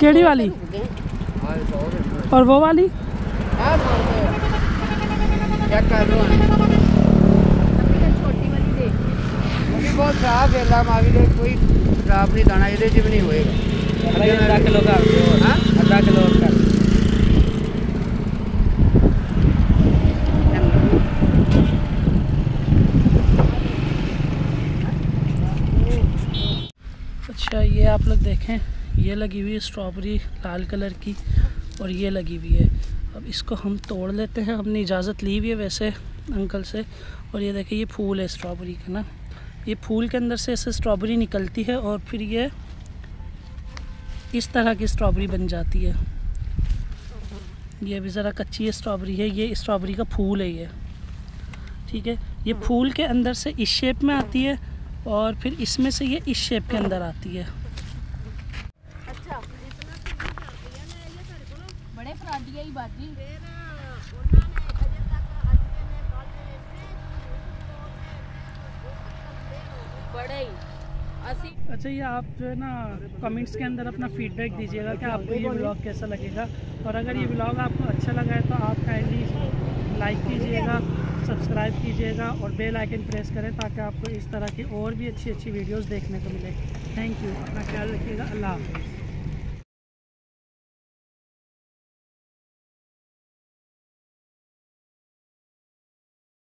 केड़ी वाली? और वो वाली? बहुत खराब है कोई खराब नहीं दाना ये नहीं किलो का। किलो का। अच्छा ये आप लोग देखें। ये लगी हुई है स्ट्रॉबेरी लाल कलर की और ये लगी हुई है। अब इसको हम तोड़ लेते हैं। हमने इजाज़त ली हुई है वैसे अंकल से। और ये देखें ये फूल है स्ट्रॉबेरी का ना। ये फूल के अंदर से ऐसे स्ट्रॉबेरी निकलती है और फिर ये इस तरह की स्ट्रॉबेरी बन जाती है। ये भी ज़रा कच्ची स्ट्रॉबेरी है। ये स्ट्रॉबेरी का फूल है ये। ठीक है? ये फूल के अंदर से इस शेप में आती है और फिर इसमें से ये इस शेप के अंदर आती है। बड़े फराडिया ही बाजी बड़े ही। ਅਸੀਂ अच्छा ये आप जो है ना कमेंट्स के अंदर अपना फीडबैक दीजिएगा कि आपको ये ब्लॉग कैसा लगेगा। और अगर ये ब्लॉग आपको अच्छा लगा है तो आप काइंडली लाइक कीजिएगा सब्सक्राइब कीजिएगा और बेल आइकन प्रेस करें ताकि आपको इस तरह की और भी अच्छी अच्छी वीडियोस देखने को मिले। थैंक यू अपना ख्याल रखिएगा। अल्लाह हाफ़िज़।